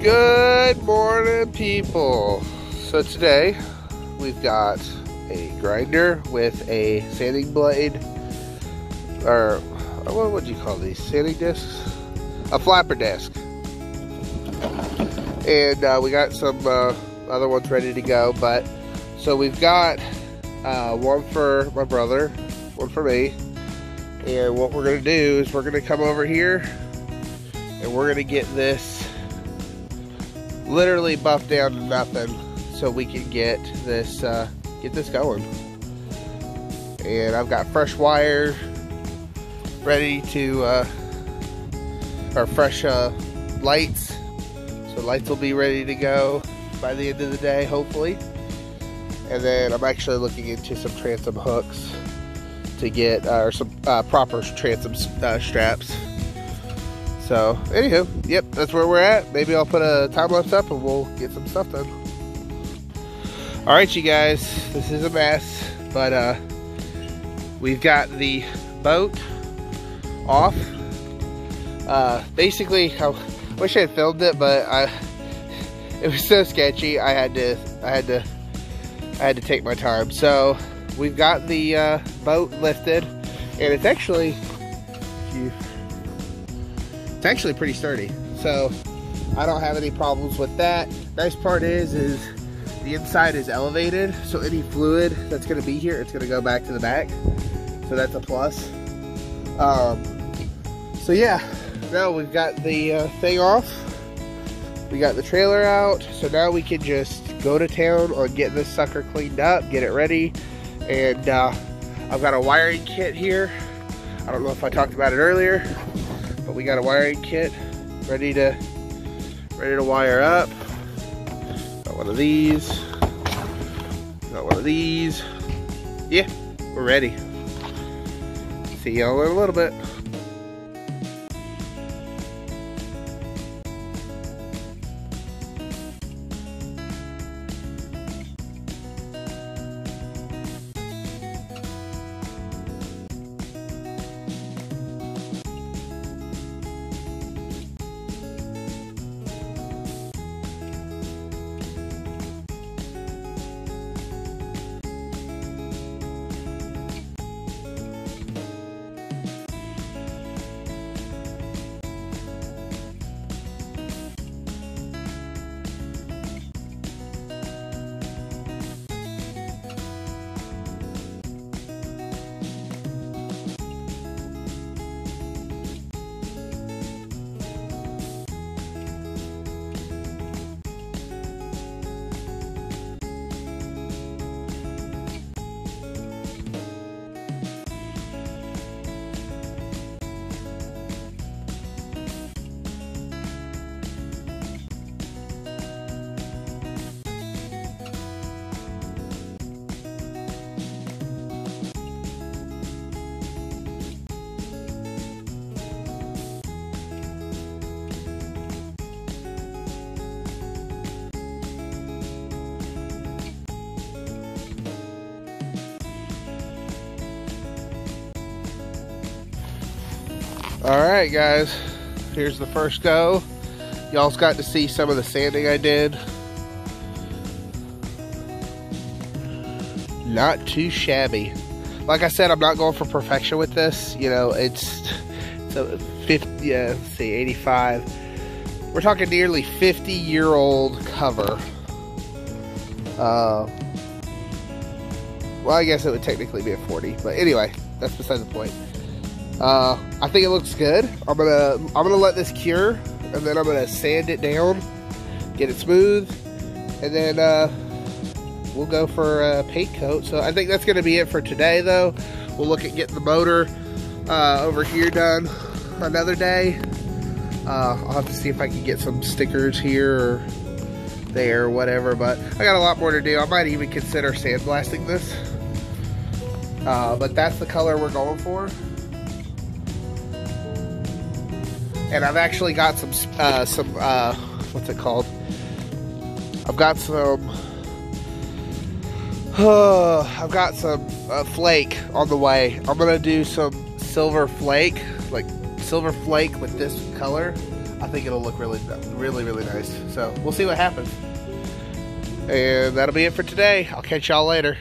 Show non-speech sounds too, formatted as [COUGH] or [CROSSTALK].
Good morning, people. So today we've got a grinder with a sanding blade, or what would you call these? Sanding discs? A flapper disc. And uh, we got some uh, other ones ready to go. But so we've got uh, one for my brother, one for me. And what we're gonna do is we're gonna come over here and we're gonna get this literally buffed down to nothing so we can get this uh, get this going. And I've got fresh wire ready to uh, or fresh uh, lights. So lights will be ready to go by the end of the day hopefully. And then I'm actually looking into some transom hooks to get uh, or some uh, proper transom uh, straps so, anywho, yep, that's where we're at. Maybe I'll put a time lapse up and we'll get some stuff done. All right, you guys, this is a mess, but uh, we've got the boat off. Uh, basically, I wish I had filmed it, but I [LAUGHS] it was so sketchy. I had to, I had to, I had to take my time. So we've got the uh, boat lifted, and it's actually, you it's actually pretty sturdy. So I don't have any problems with that. Nice part is, is the inside is elevated. So any fluid that's gonna be here, it's gonna go back to the back. So that's a plus. Um, so yeah, now we've got the uh, thing off. We got the trailer out. So now we can just go to town on getting this sucker cleaned up, get it ready. And uh, I've got a wiring kit here. I don't know if I talked about it earlier, but we got a wiring kit ready to ready to wire up. Got one of these. Got one of these. Yeah, we're ready. See y'all in a little bit. All right, guys, here's the first go. Y'all's got to see some of the sanding I did. Not too shabby. Like I said, I'm not going for perfection with this. You know, it's, it's a 50, yeah, see, 85. We're talking nearly 50 year old cover. Uh, well, I guess it would technically be a 40, but anyway, that's beside the point. Uh, I think it looks good. I'm gonna I'm gonna let this cure, and then I'm gonna sand it down, get it smooth, and then uh, we'll go for a paint coat. So I think that's gonna be it for today, though. We'll look at getting the motor uh, over here done another day. Uh, I'll have to see if I can get some stickers here or there or whatever, but I got a lot more to do. I might even consider sandblasting this. Uh, but that's the color we're going for. And I've actually got some uh, some uh, what's it called? I've got some. Uh, [SIGHS] I've got some uh, flake on the way. I'm gonna do some silver flake, like silver flake with this color. I think it'll look really, really, really nice. So we'll see what happens. And that'll be it for today. I'll catch y'all later.